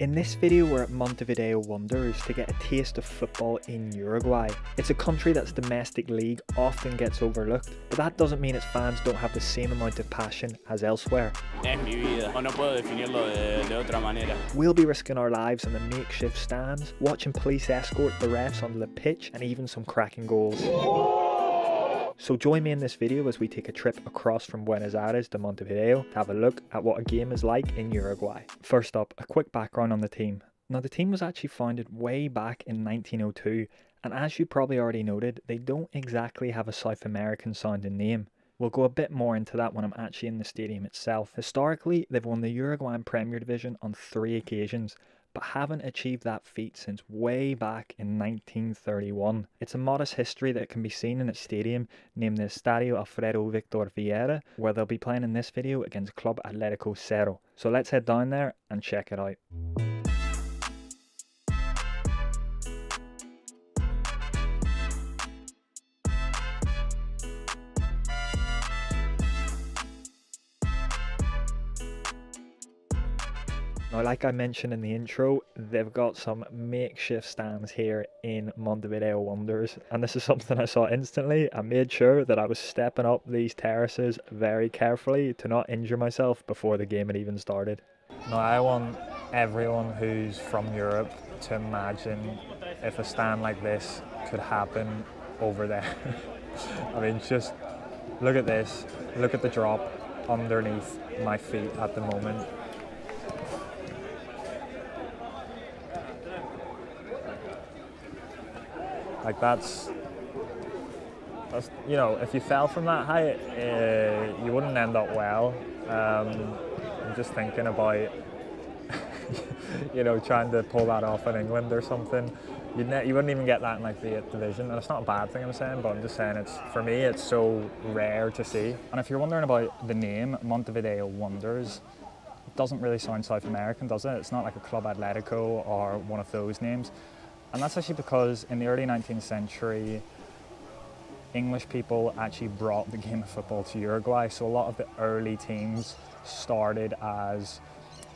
In this video we're at Montevideo Wanderers to get a taste of football in Uruguay. It's a country that's domestic league often gets overlooked, but that doesn't mean its fans don't have the same amount of passion as elsewhere. Es mi vida, oh, no puedo definirlo de, de otra manera. We'll be risking our lives in the makeshift stands, watching police escort the refs onto the pitch and even some cracking goals. So join me in this video as we take a trip across from Buenos Aires to Montevideo to have a look at what a game is like in Uruguay. First up, a quick background on the team. Now the team was actually founded way back in 1902 and as you probably already noted, they don't exactly have a South American sounding name. We'll go a bit more into that when I'm actually in the stadium itself. Historically, they've won the Uruguayan Premier Division on three occasions, but haven't achieved that feat since way back in 1931. It's a modest history that can be seen in its stadium named the Estadio Alfredo Victor Viera, where they'll be playing in this video against Club Atletico Cerro. So let's head down there and check it out. Now, like I mentioned in the intro, they've got some makeshift stands here in Montevideo Wanderers, and this is something I saw instantly. I made sure that I was stepping up these terraces very carefully to not injure myself before the game had even started. Now, I want everyone who's from Europe to imagine if a stand like this could happen over there. I mean, just look at this, look at the drop underneath my feet at the moment Like that's that's you know if you fell from that height, uh, you wouldn't end up well. Um, I'm just thinking about you know trying to pull that off in England or something. You'd ne- you wouldn't even get that in like the eighth division, and it's not a bad thing I'm saying, but I'm just saying it's for me it's so rare to see. And if you're wondering about the name Montevideo Wanderers, it doesn't really sound South American, does it? It's not like a Club Atletico or one of those names. And that's actually because in the early 19th century, English people actually brought the game of football to Uruguay. So a lot of the early teams started as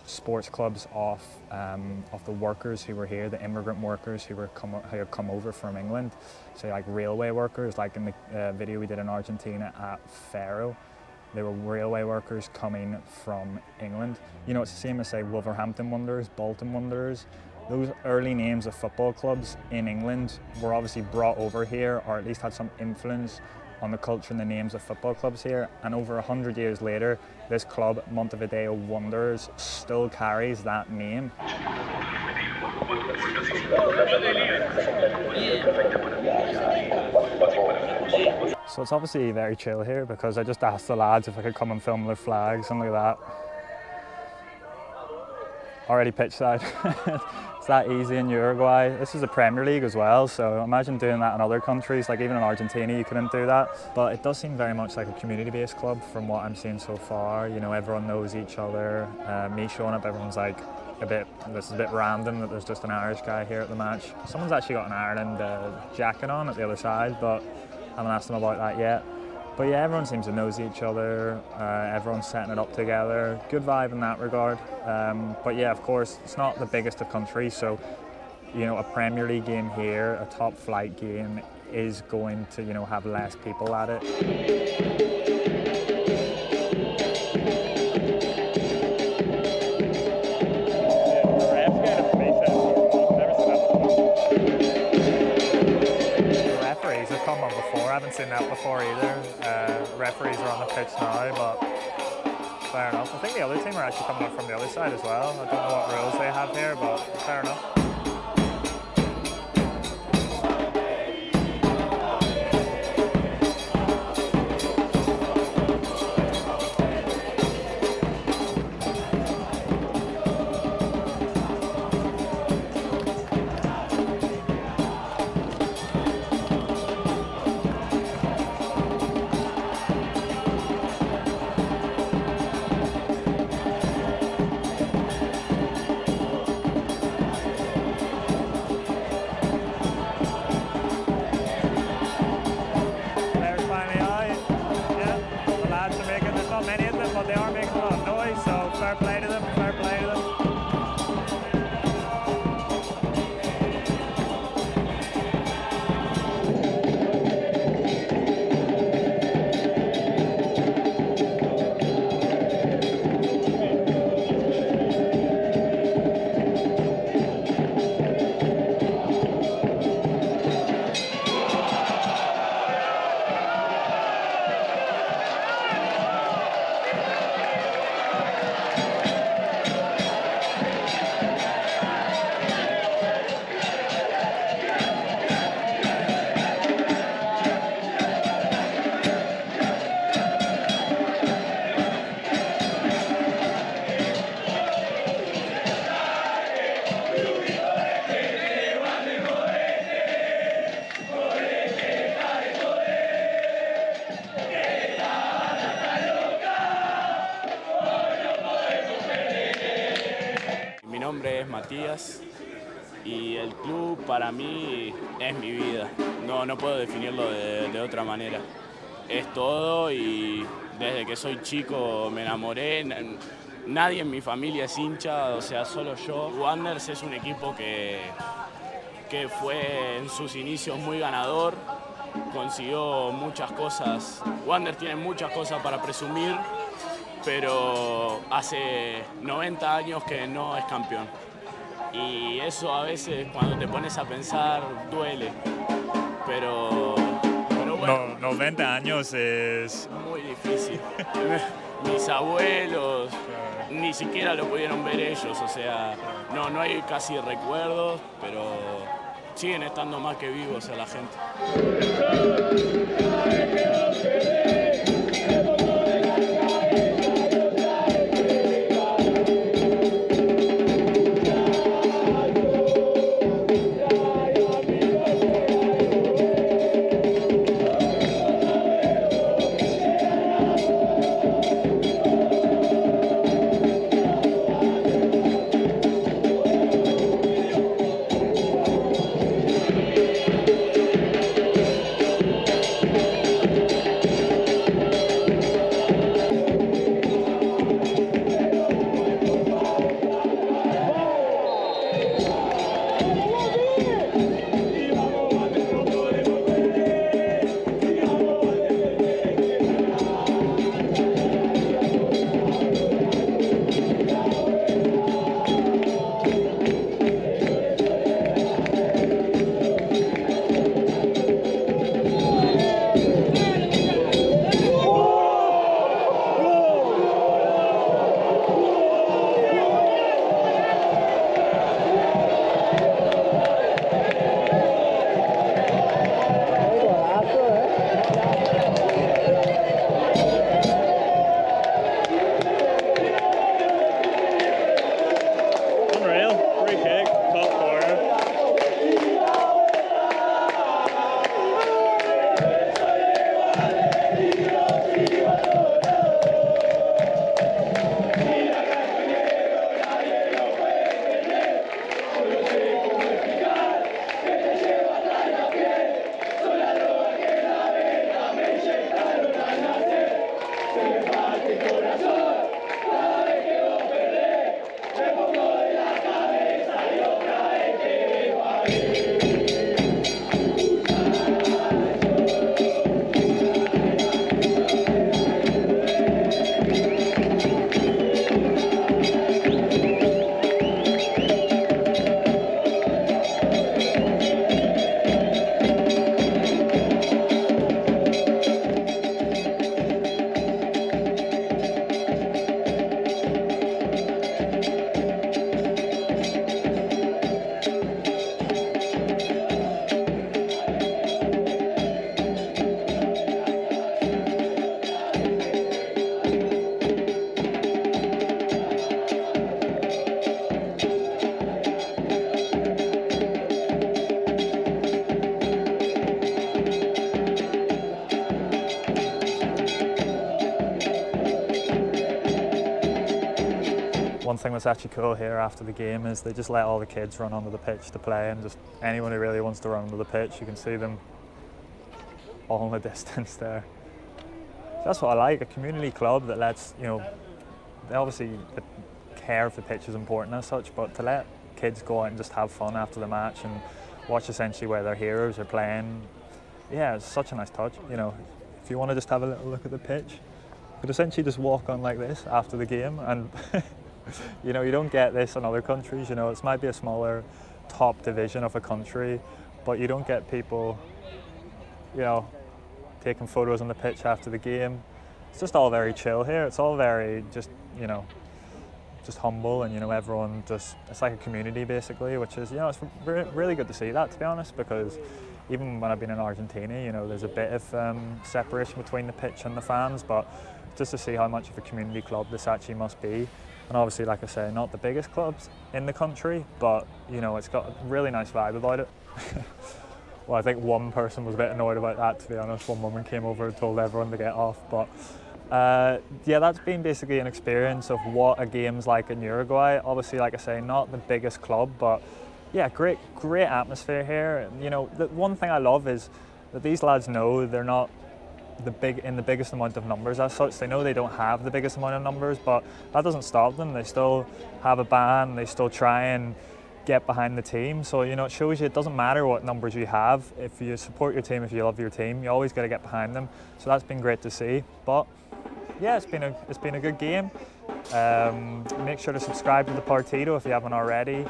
sports clubs of, um, of the workers who were here, the immigrant workers who, were come, who had come over from England. So like railway workers, like in the uh, video we did in Argentina at Ferro. They were railway workers coming from England. You know, it's the same as say Wolverhampton Wanderers, Bolton Wanderers those early names of football clubs in England were obviously brought over here or at least had some influence on the culture and the names of football clubs here. And over 100 years later, this club, Montevideo Wanderers, still carries that name. So it's obviously very chill here because I just asked the lads if I could come and film their flags and like that. Already pitch side. It's that easy in Uruguay. This is the Premier League as well, so imagine doing that in other countries, like even in Argentina you couldn't do that. But it does seem very much like a community-based club from what I'm seeing so far. You know, everyone knows each other. Uh, me showing up, everyone's like a bit, this is a bit random that there's just an Irish guy here at the match. Someone's actually got an Ireland uh, jacket on at the other side, but I haven't asked them about that yet. But yeah, everyone seems to know each other. Uh, everyone's setting it up together. Good vibe in that regard. Um, but yeah, of course, it's not the biggest of countries, so you know, a Premier League game here, a top flight game, is going to you know have less people at it. I haven't seen that before either. Uh, referees are on the pitch now, but fair enough. I think the other team are actually coming up from the other side as well. I don't know what rules they have here, but fair enough. they are making love. Matías. Y el club para mí es mi vida. No, no puedo definirlo de, de otra manera. Es todo y desde que soy chico me enamoré. Nadie en mi familia es hincha, o sea, solo yo. Wanderers es un equipo que, que fue en sus inicios muy ganador, consiguió muchas cosas. Wander tiene muchas cosas para presumir, pero hace 90 años que no es campeón. Y eso a veces cuando te pones a pensar duele. Pero, pero bueno. No, 90 años es... Muy difícil. Mis abuelos ni siquiera lo pudieron ver ellos, o sea, no, no hay casi recuerdos, pero siguen estando más que vivos a la gente. One thing that's actually cool here after the game is they just let all the kids run onto the pitch to play and just anyone who really wants to run onto the pitch, you can see them all in the distance there. So that's what I like, a community club that lets, you know, they obviously care if the pitch is important as such, but to let kids go out and just have fun after the match and watch essentially where their heroes are playing, yeah, it's such a nice touch. You know, if you want to just have a little look at the pitch, you could essentially just walk on like this after the game and you know, you don't get this in other countries. You know, it might be a smaller top division of a country, but you don't get people, you know, taking photos on the pitch after the game. It's just all very chill here. It's all very just, you know, just humble and you know everyone just it's like a community basically which is you know it's re really good to see that to be honest because even when I've been in Argentina you know there's a bit of um, separation between the pitch and the fans but just to see how much of a community club this actually must be and obviously, like I say, not the biggest clubs in the country, but you know, it's got a really nice vibe about it. well, I think one person was a bit annoyed about that, to be honest. One woman came over and told everyone to get off, but Uh, yeah, that's been basically an experience of what a game's like in Uruguay. Obviously, like I say, not the biggest club, but yeah, great, great atmosphere here. You know, the one thing I love is that these lads know they're not the big in the biggest amount of numbers as such. They know they don't have the biggest amount of numbers, but that doesn't stop them. They still have a band. They still try and get behind the team. So you know, it shows you it doesn't matter what numbers you have. If you support your team, if you love your team, you always got to get behind them. So that's been great to see. But yeah, it's been a it's been a good game. Um, make sure to subscribe to the Partido if you haven't already.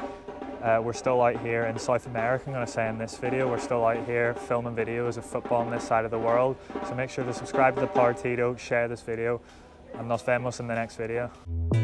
Uh, we're still out here in South America, I'm going to say in this video, we're still out here filming videos of football on this side of the world. So make sure to subscribe to the Partido, share this video, and nos vemos in the next video.